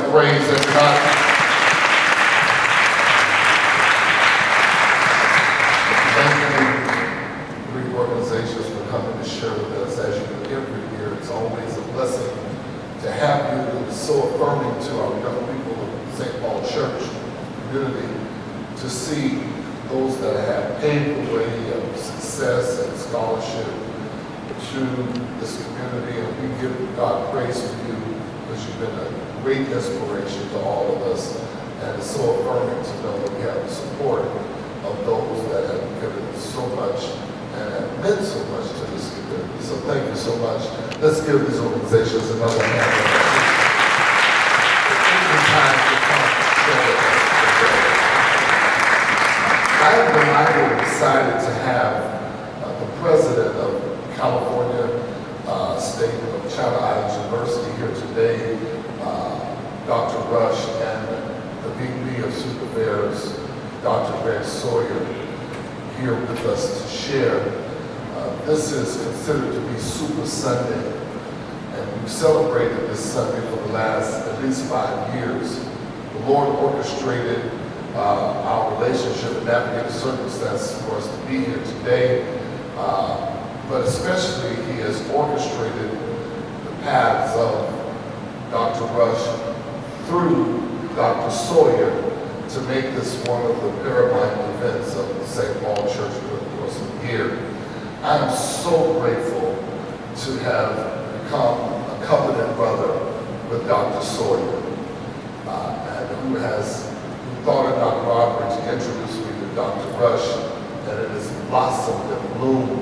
praise everybody. Thank you, Greek organizations, for coming to share with us as you do every year. It's always a blessing to have you. So affirming to our young people of St. Paul Church community to see those that have paved the way of success and scholarship to this community. And we give God praise for you because you've been a great inspiration to all of us. And it's so affirming to know that we have the support of those that have given so much and have meant so much to this community. So thank you so much. Let's give these organizations another hand. I am delighted and excited to have uh, the president of California uh, State of Islands University here today. Rush, and the VP of Super Affairs, Dr. Greg Sawyer, here with us to share. Uh, this is considered to be Super Sunday, and we've celebrated this Sunday for the last at least five years. The Lord orchestrated uh, our relationship and navigated circumstances for us to be here today. Uh, but especially he has orchestrated the paths of Dr. Rush through Dr. Sawyer to make this one of the paramount events of the St. Paul Church for the course of the year. I am so grateful to have become a covenant brother with Dr. Sawyer, uh, and who has who thought of Dr. Robert to introduce me to Dr. Rush, and it has blossomed and bloomed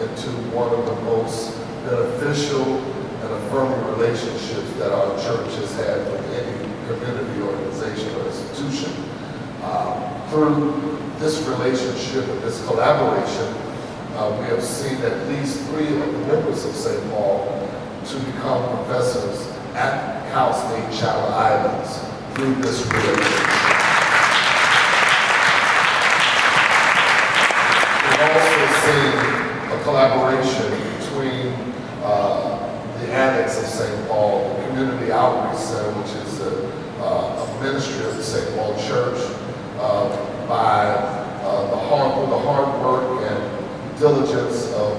into one of the most beneficial and affirming relationships that our church has had with any community organization or institution. Uh, through this relationship and this collaboration, uh, we have seen at least three of the members of St. Paul to become professors at Cal State Channel Islands through this relationship. We've also seen a collaboration between uh, the annex of St. Paul, the Community Outreach Center, which is a, uh, a ministry of the St. Paul Church, uh, by uh, the hard, through the hard work and diligence of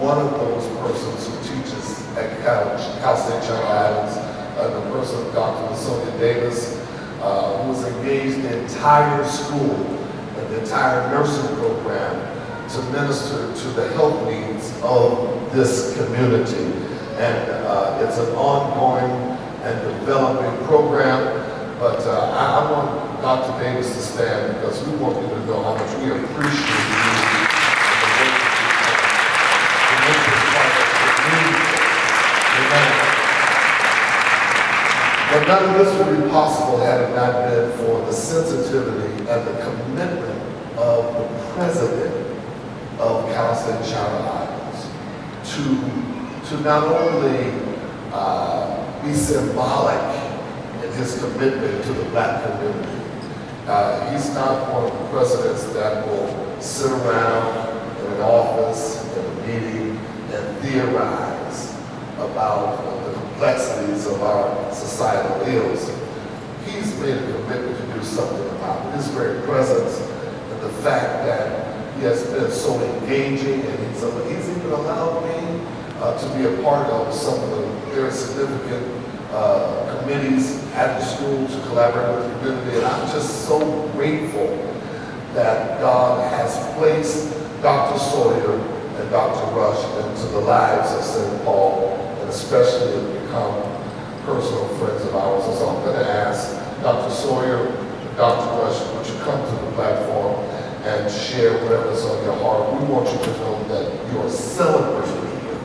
one of those persons who teaches at Cal, Cal State Channel Islands, uh, the person Dr. Lasonia Davis, uh, who has engaged the entire school and the entire nursing program to minister to the health needs of this community. And uh, it's an ongoing and developing program. But uh, I, I, want Dr. Davis to stand because we want you to know how much we appreciate you and. But none of this would be possible had it not been for the sensitivity and the commitment of the president of Cal State Channel Islands to, to not only uh, be symbolic in his commitment to the black community. Uh, he's not one of the presidents that will sit around in an office, in a meeting, and theorize about the complexities of our societal ills. He's made a commitment to do something about it. His very presence and the fact that he has been so engaging, and he's, he's even allowed me uh, to be a part of some of the very significant uh, committees at the school to collaborate with the community. And I'm just so grateful that God has placed Dr. Sawyer and Dr. Rush into the lives of St. Paul, and especially have become personal friends of ours. And so I'm going to ask Dr. Sawyer and Dr. Rush, would you come to the platform and share whatever's on your heart. We want you to know that you are celebrated here.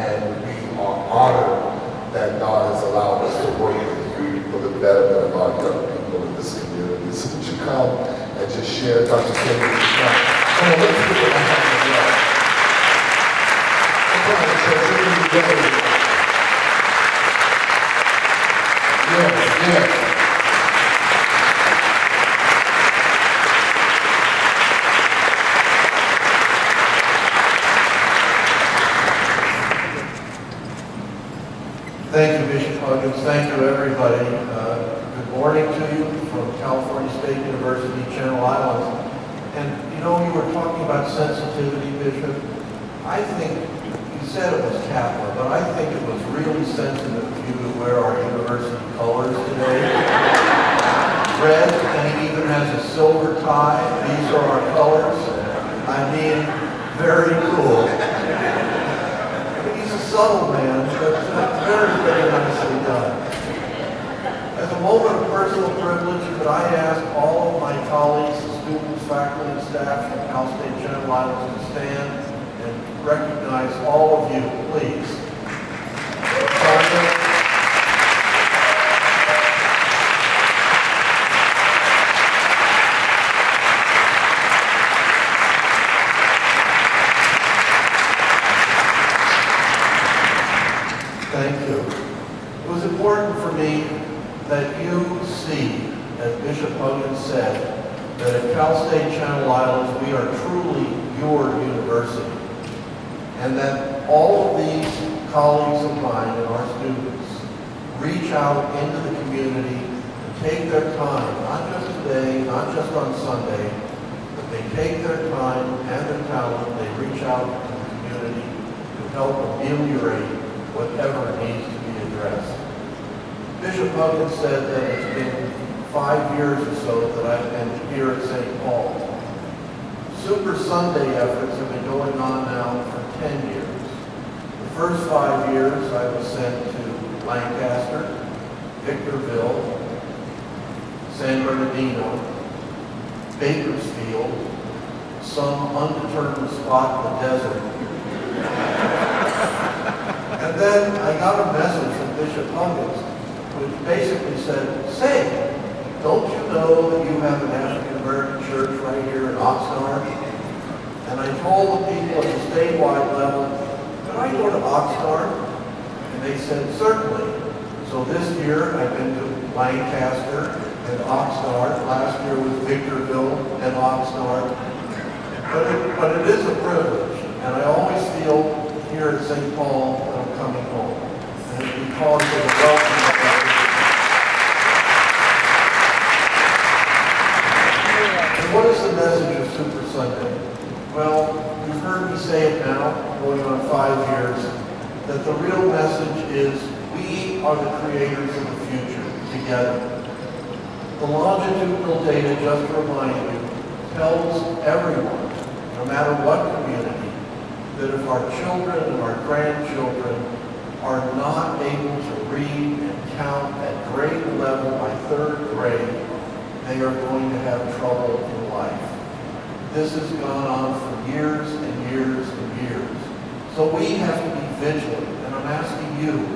And we are honored that God has allowed us to work with you for the people in this community. So would you come and just share Dr. King? Come on, let's it. Come on. Yes, yes. Thank you, Bishop Huggins. Thank you, everybody. Uh, Good morning to you from California State University, Channel Islands. And, you know, you were talking about sensitivity, Bishop. I think, you said it was Kaplan, but I think it was really sensitive of you to wear our university colors today. Red, and he even has a silver tie. These are our colors. I mean, very cool. He's a subtle man, but very, very nicely done. As a moment of personal privilege, I ask all of my colleagues, students, faculty, and staff from Cal State Channel Islands to stand and recognize all of you, please. Tanya, Thank you. It was important for me that you see, as Bishop Hogan said, that at Cal State Channel Islands, we are truly your university. And that all of these colleagues of mine and our students reach out into the community and take their time, not just today, not just on Sunday, but they take their time and their talent, they reach out to the community to help ameliorate whatever needs to be addressed. Bishop Hogan said that it's been five years or so that I've been here at St. Paul. Super Sunday efforts have been going on now for 10 years. The first five years, I was sent to Lancaster, Victorville, San Bernardino, Bakersfield, some undetermined spot in the desert, and then I got a message from Bishop Huggins, which basically said, say, don't you know that you have an African American church right here in Oxnard? And I told the people at the statewide level, could I go to Oxnard? And they said, certainly. So this year, I've been to Lancaster and Oxnard. Last year was Victorville and Oxnard. But it, but it is a privilege, and I always feel here at St. Paul that I'm coming home. And because of the welcome that I And what is the message Well, you've heard me say it now, going on five years, that the real message is we are the creators of the future together. The longitudinal data, just to remind you, tells everyone, no matter what community, that if our children and our grandchildren are not able to read and count at grade level by third grade, they are going to have trouble in life. This has gone on for years and years and years. So we have to be vigilant, and I'm asking you,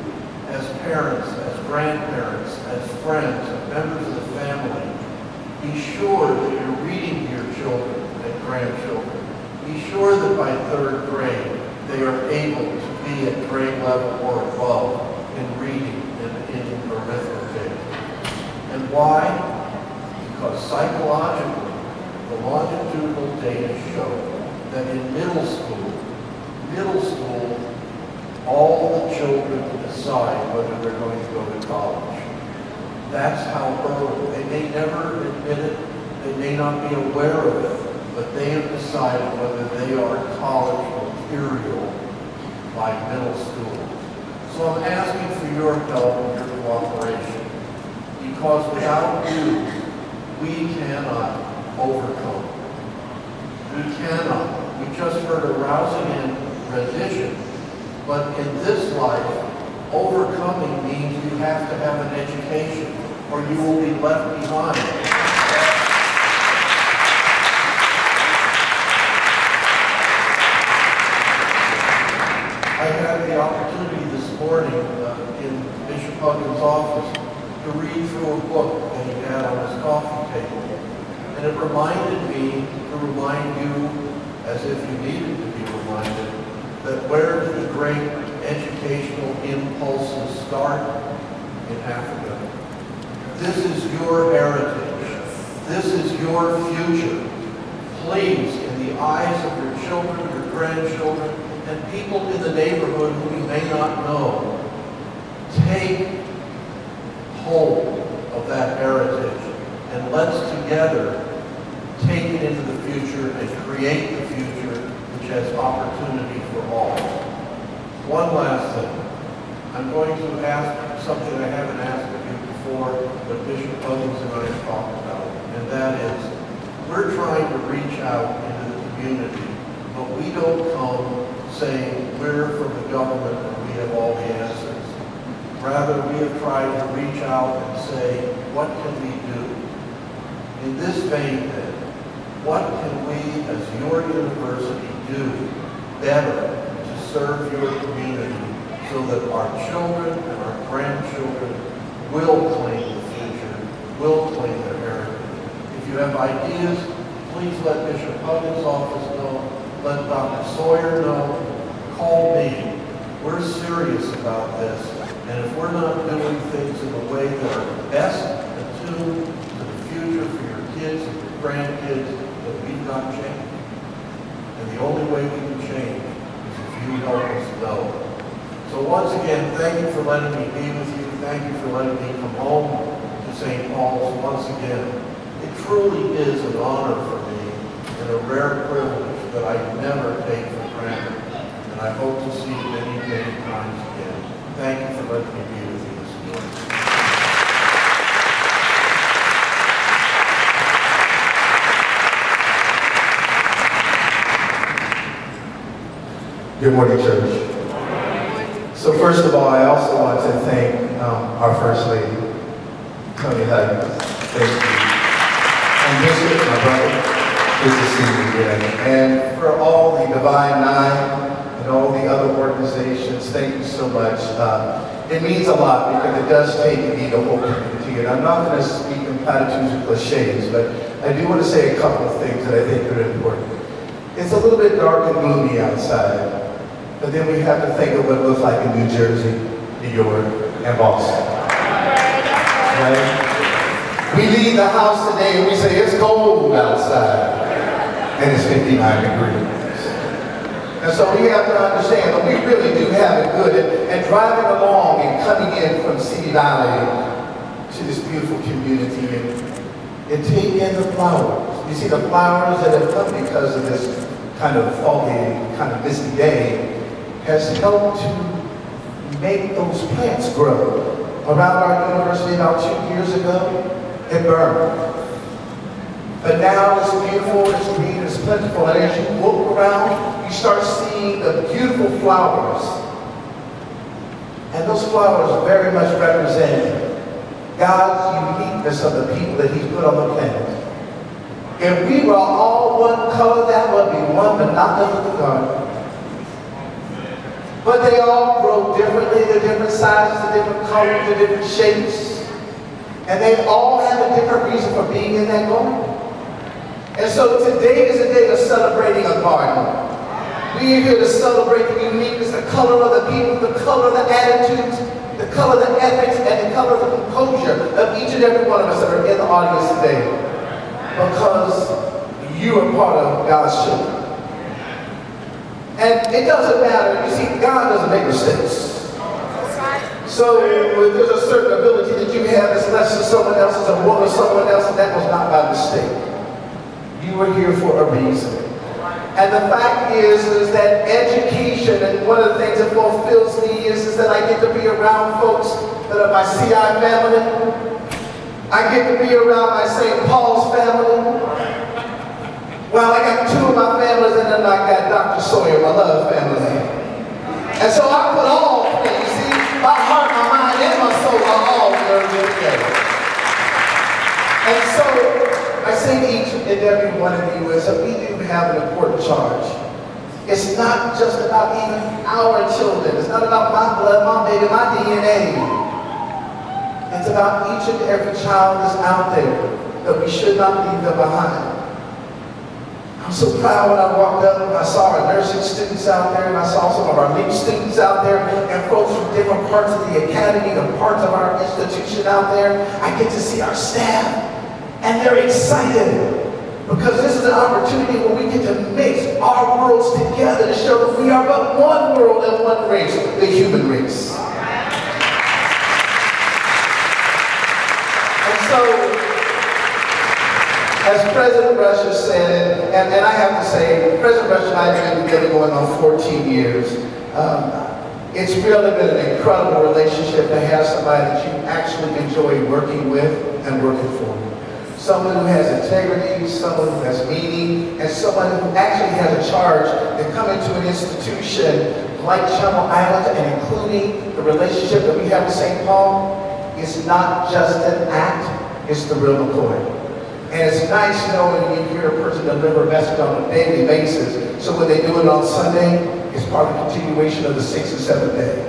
as parents, as grandparents, as friends, as members of the family, be sure that you're reading to your children and grandchildren. Be sure that by third grade, they are able to be at grade level or above in reading and in arithmetic. And why? Because psychologically, the longitudinal data show that in middle school, middle school, all the children decide whether they're going to go to college. That's how early. They may never admit it, they may not be aware of it, but they have decided whether they are college material by middle school. So I'm asking for your help and your cooperation, because without you, we cannot overcome. We cannot. We just heard a rousing in rendition, but in this life, overcoming means you have to have an education, or you will be left behind. I had the opportunity this morning uh, in Bishop Huggins' office to read through a book that he had on his coffee table. And it reminded me to remind you, as if you needed to be reminded, that where the great educational impulses start? In Africa. This is your heritage. This is your future. Please, in the eyes of your children, your grandchildren, and people in the neighborhood who you may not know, take hold of that heritage. And let's together take it into the future and create the future which has opportunity for all. One last thing. I'm going to ask something I haven't asked of you before, but Bishop Huggins and I have talked about, and that is, we're trying to reach out into the community, but we don't come saying we're from the government and we have all the answers. Rather, we have tried to reach out and say, what can we do? In this vein, then, what can we, as your university, do better to serve your community so that our children and our grandchildren will claim the future, will claim their heritage? If you have ideas, please let Bishop Huggins' office know, let Dr. Sawyer know, call me. We're serious about this, and if we're not doing things in a way that are best attuned to the future for your kids and your grandkids, changed. And the only way we can change is if you help us know. So once again, thank you for letting me be with you. Thank you for letting me come home to St. Paul's once again. It truly is an honor for me and a rare privilege that I never take for granted. And I hope to see you many, many times again. Thank you for letting me be with you this morning. Good morning, church. So first of all, I also want to thank um, our First Lady, Tony Huggins. Thank you. And Bishop, my brother, good to again. And for all the Divine Nine and all the other organizations, thank you so much. Uh, it means a lot because it does take me the whole community. And I'm not going to speak in platitudes or cliches, but I do want to say a couple of things that I think are important. It's a little bit dark and gloomy outside. But then we have to think of what it looks like in New Jersey, New York, and Boston. Right? We leave the house today and we say it's cold outside. And it's 59 degrees. And so we have to understand that we really do have it good. And, driving along and coming in from Simi Valley to this beautiful community and, and taking in the flowers. You see the flowers that have come because of this kind of foggy, kind of misty day has helped to make those plants grow. Around our university about two years ago, it burned. But now it's beautiful, it's green, it's plentiful, and as you look around, you start seeing the beautiful flowers. And those flowers very much represent God's uniqueness of the people that He's put on the planet. If we were all one color, that would be one monotonous garden. But they all grow differently, they're different sizes, they're different colors, they're different shapes. And they all have a different reason for being in that garden. And so today is a day of celebrating a garden. We are here to celebrate the uniqueness, the color of the people, the color of the attitudes, the color of the ethics, and the color of the composure of each and every one of us that are in the audience today. Because you are part of God's children. And it doesn't matter. You see, God doesn't make mistakes. So if there's a certain ability that you have that's less than someone else's or more than someone else, that was not by mistake. You were here for a reason. And the fact is, is that education, and one of the things that fulfills me is, is that I get to be around folks that are my CI family. I get to be around my St. Paul's family. Well, I got two of my families, and then I got Dr. Sawyer, my love family. And so I put all. You see, my heart, my mind, and my soul are all merged together. And so I say to each and every one of you is that we do have an important charge. It's not just about even our children. It's not about my blood, my baby, my DNA. It's about each and every child that's out there that we should not leave them behind. I'm so proud when I walked up I saw our nursing students out there and I saw some of our lead students out there and folks from different parts of the academy and parts of our institution out there. I get to see our staff and they're excited because this is an opportunity where we get to mix our worlds together to show that we are but one world and one race, the human race. And so, as President Rush has said, and, and I have to say, President Rush and I have been together going on 14 years. Um, it's really been an incredible relationship to have somebody that you actually enjoy working with and working for. Someone who has integrity, someone who has meaning, and someone who actually has a charge to come into an institution like Channel Island and including the relationship that we have with St. Paul. It's not just an act, it's the real McCoy. And it's nice knowing you hear a person deliver a message on a daily basis. So when they do it on Sunday, it's part of the continuation of the sixth and seventh day.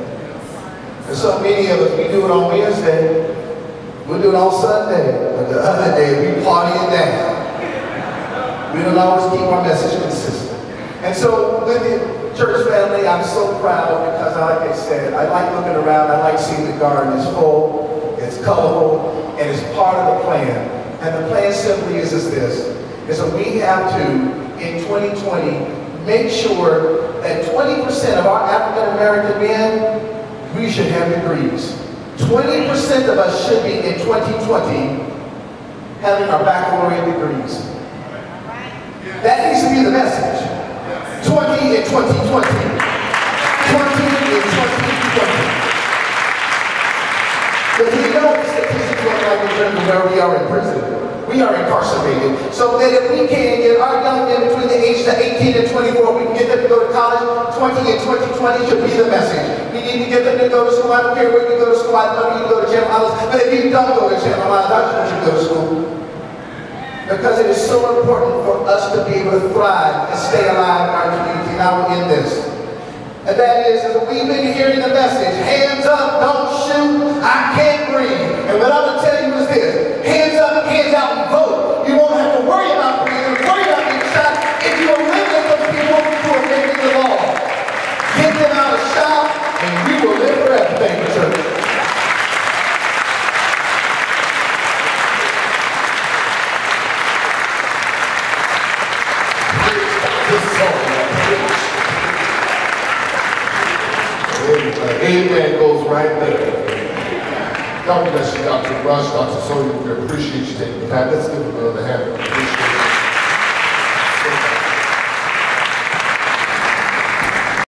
And so many of us, we do it on Wednesday, we do it on Sunday, but the other day we party it down. We don't always keep our message consistent. And so with the church family, I'm so proud because like I said, I like looking around, I like seeing the garden is full, it's colorful, and it's part of the plan. And the plan simply is, is this, is that we have to, in 2020, make sure that 20% of our African American men, we should have degrees. 20% of us should be in 2020 having our baccalaureate degrees. That needs to be the message. 20 in 2020. 20 in 2020. But we know the of where we are in prison. We are incarcerated. So that if we can get our young men between the ages of 18 and 24, we can get them to go to college, 20 and 2020 should be the message. We need to get them to go to school. I don't care where you go to school. I know you go to Islands. But if you don't go to Channel Islands, I want you to go to school. Because it is so important for us to be able to thrive and stay alive in our community. Now we'll end this. And that is we've been hearing the message, hands up, don't shoot, I can't breathe. What I'm going to tell you